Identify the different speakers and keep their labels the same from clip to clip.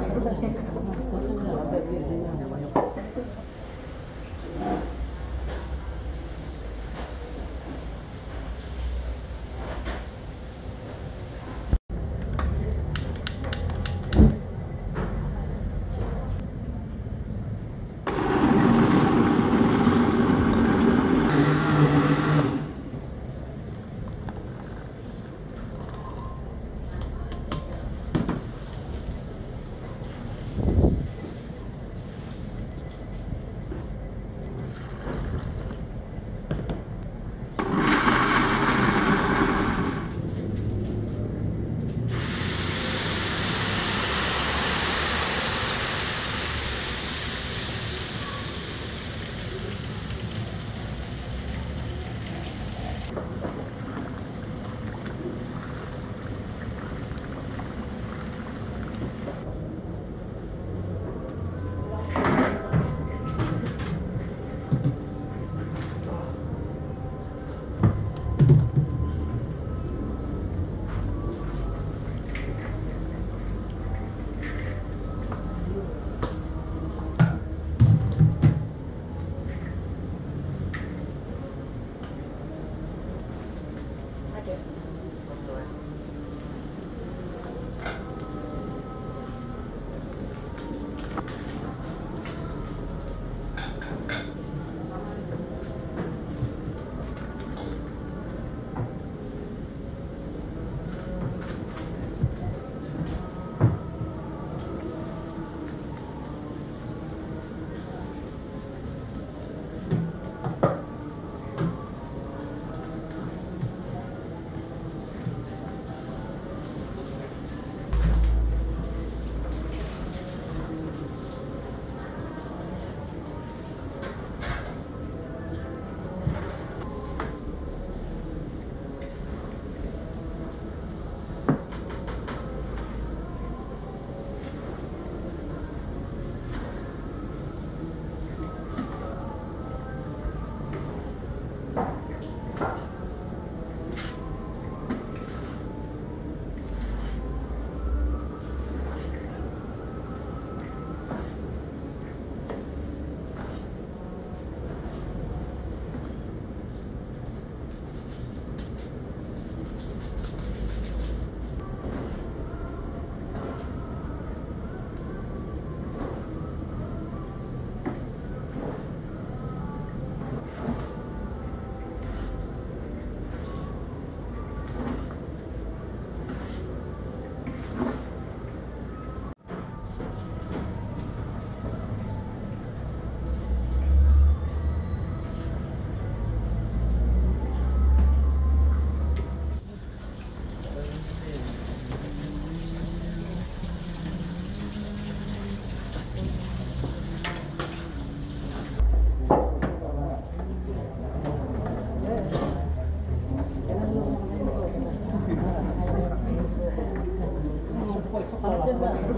Speaker 1: Thank you.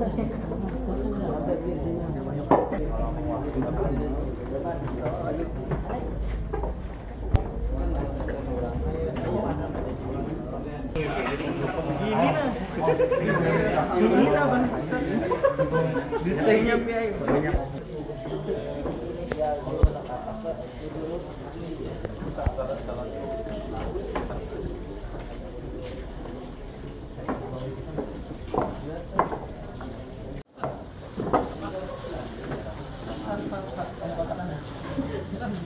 Speaker 1: Ini na bangsa. Gusto niya piyay. Banyak. Ya. Ya. Yeah.